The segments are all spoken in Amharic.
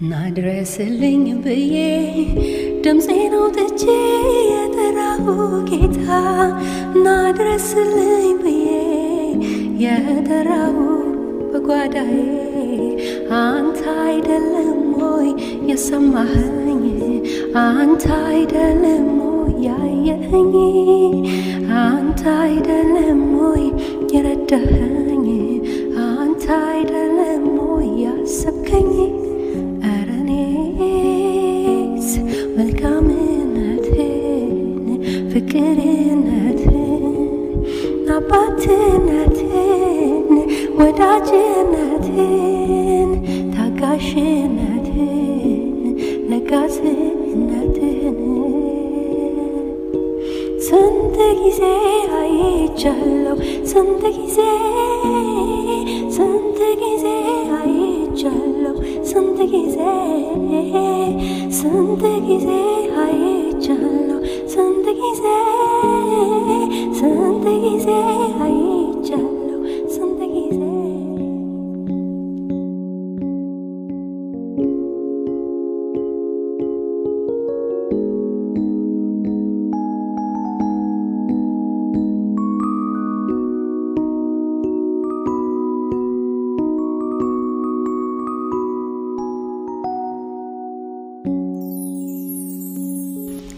ናድረስልኝ ብዬ ድምፄን አውጥቼ የጠራሁ ጌታ ናድረስልኝ ብዬ የጠራሁ በጓዳዬ አንተ አይደለም ሆይ የሰማኸኝ? አንተ አይደለም ሆይ ያየኸኝ? አንተ አይደለም ሆይ የረዳኸኝ? አንተ አይደለም ሆይ ያሰብከኝ አባትነትን ወዳጅነትን ታጋሽነትን ለጋስነትን ስንት ጊዜ አይቻለሁ ስንት ጊዜ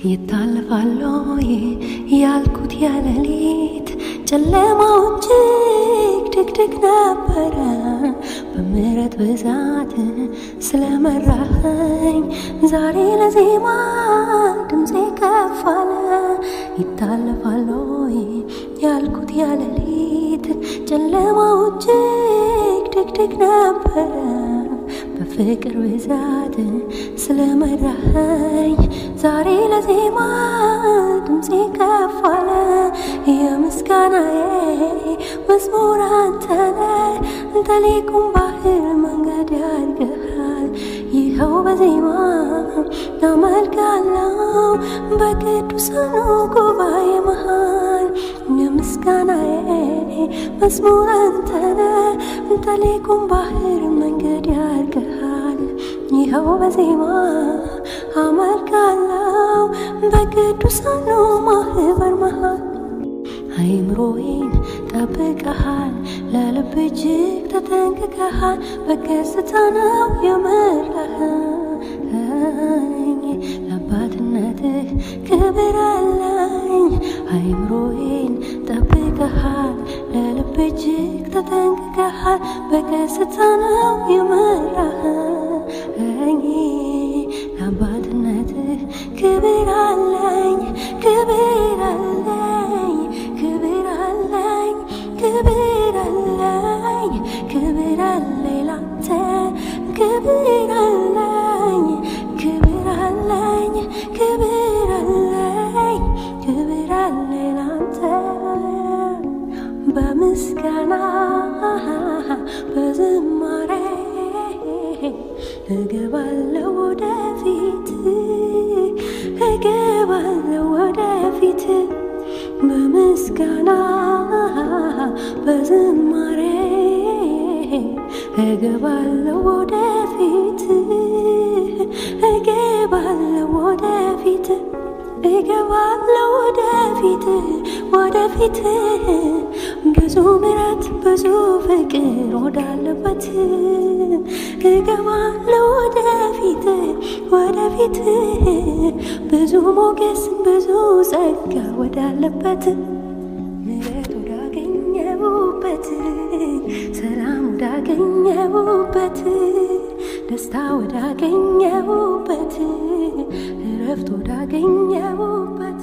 ይታለፋል ያልኩት ያለሊት ጨለማው እጅግ ድቅድቅ ነበረ። በምሕረት ብዛት ስለመራኸኝ ዛሬ ለዜማ ድምፄ ከፍ አለ። ይታለፋል ያልኩት ያለሊት ጨለማው እጅግ ድቅድቅ ነበረ። በፍቅር ብዛት ስለመራኸኝ ዛሬ ለዜማ ድምፄ ከፍ አለ። የምስጋናዬ መዝሙር አንተነ ተሌቁም ባህር መንገድ ያድርግሃል። ይኸው በዜማ አመልካለው በቅዱሳኑ ጉባኤ መሃል የምስጋናዬ መዝሙር አንተነ ተሌቁም ባህር መንገድ ያድርግሃል። ይኸው በዜማ አመልካለው በቅዱሳኑ ማህበር መሃል አይምሮዬን ጠብቀሃል፣ ለልብ እጅግ ተጠንቅቀሃል። በገጽታ ነው የመራኸኝ፣ ለአባትነትህ ክብር አለኝ። አይምሮዬን ጠብቀሃል፣ ለልብ እጅግ ተጠንቅቀሃል። በገጽታ ነው የመራኸኝ፣ አለኝ። ክብር አለኝ ክብር አለኝ ላንተ። በምስጋና በዝማሬ እገባለሁ ወደፊት እገባለሁ ወደፊት። በምስጋና በዝማሬ እገባለሁ ወደፊት እገባለሁ ወደፊት ወደፊት ብዙ ምሕረት ብዙ ፍቅር ወዳለበት። እገባለሁ ወደፊት ወደፊት ብዙ ሞገስ ብዙ ጸጋ ወዳለበት። ምሕረት ወዳገኘሁበት ሰላም ወዳገኘሁበት ደስታ ወዳገኘሁበት እረፍት ወዳገኘሁበት